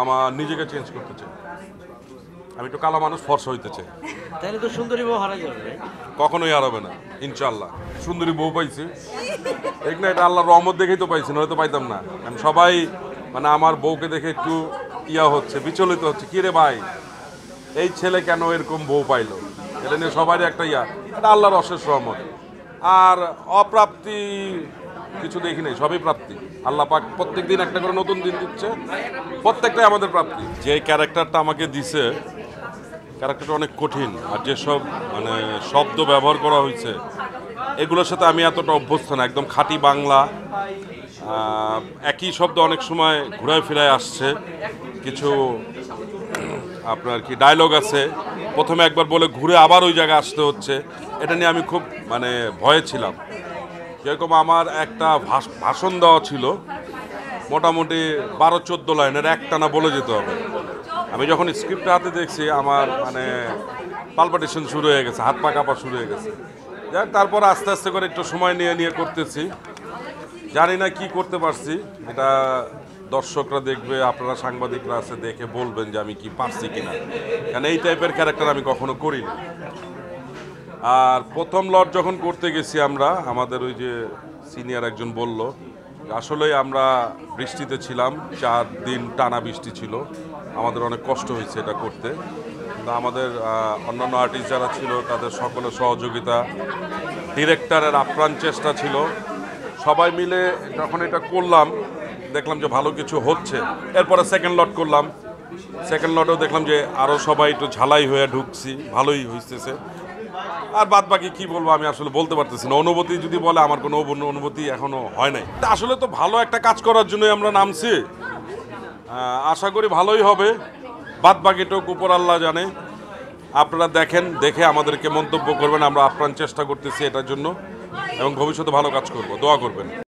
আমার নিজেকে চেঞ্জ করতে চাই। আমি একটু কালো মানুষ ফর্সা হইতে চাই। তাহলে তো সুন্দরী বউ হারা যাবে কখনোই হারাবে না ইনশাল্লাহ সুন্দরী বউ পাইছি। ঠিক না এটা আল্লাহর রহমত দেখেই তো পাইছি নয়তো পাইতাম না। কারণ সবাই মানে আমার বউকে দেখে একটু ইয়া হচ্ছে বিচলিত হচ্ছে কি রে ভাই এই ছেলে কেন এরকম বউ পাইলো? এটা নিয়ে সবারই একটা ইয়া। এটা আল্লাহর অশেষ রহমত। আর অপ্রাপ্তি কিছু দেখি নাই, সবই প্রাপ্তি। আল্লাহ পাক প্রত্যেক দিন একটা করে নতুন দিন দিচ্ছে, প্রত্যেকটাই আমাদের প্রাপ্তি। যে ক্যারেক্টারটা আমাকে দিছে, ক্যারেক্টারটা অনেক কঠিন, আর যেসব মানে শব্দ ব্যবহার করা হয়েছে, এগুলোর সাথে আমি এতটা অভ্যস্ত না, একদম খাঁটি বাংলা একই শব্দ অনেক সময় ঘুরায় ফিরায় আসছে, কিছু, আপনার কি ডায়লগ আছে, প্রথমে একবার বলে ঘুরে আবার ওই জায়গায় আসতে হচ্ছে, এটা নিয়ে আমি খুব মানে ভয়ে ছিলাম। যেরকম আমার একটা ভাষ- ভাষণ দেওয়া ছিল, মোটামুটি বারো চোদ্দ লাইনের একটানা বলে যেতে হবে। আমি যখন স্ক্রিপ্টটা হাতে দেখছি, আমার মানে পালপাটেশন শুরু হয়ে গেছে, হাত পা কাঁপা শুরু হয়ে গেছে। যাক, তারপর আস্তে আস্তে করে একটু সময় নিয়ে নিয়ে করতেছি। জানি না কি করতে পারছি। এটা দর্শকরা দেখবে, আপনারা সাংবাদিকরা আছে, দেখে বলবেন যে আমি কি পারছি কিনা। কারণ এই টাইপের ক্যারেক্টার আমি কখনো করিনি। আর প্রথম লট যখন করতে গেছি আমরা, আমাদের ওই যে সিনিয়র একজন বলল আসলেই আমরা বৃষ্টিতে ছিলাম, চার দিন টানা বৃষ্টি ছিল, আমাদের অনেক কষ্ট হয়েছে এটা করতে। কিন্তু আমাদের অন্যান্য আর্টিস্ট যারা ছিল, তাদের সকলের সহযোগিতা ডিরেক্টরের আপ্রাণ চেষ্টা ছিল। সবাই মিলে যখন এটা করলাম, দেখলাম যে ভালো কিছু হচ্ছে। এরপরে সেকেন্ড লট করলাম। সেকেন্ড লটেও দেখলাম যে আরও সবাই একটু ঝালাই হয়ে ঢুকছি, ভালোই হইতেছে। আর বাদ বাকি কি বলব আমি আসলে বলতে পারতেছি না। অনুভূতি যদি বলে, আমার কোনো অনুভূতি এখনও হয় নাই। আসলে তো ভালো একটা কাজ করার জন্যই আমরা নামছি। আশা করি ভালোই হবে। বাদ বাকিটুক উপর আল্লাহ জানে। আপনারা দেখেন, দেখে আমাদেরকে মন্তব্য করবেন। আমরা আপ্রাণ চেষ্টা করতেছি এটার জন্য। এবং ভবিষ্যতে ভালো কাজ করব। দোয়া করবেন।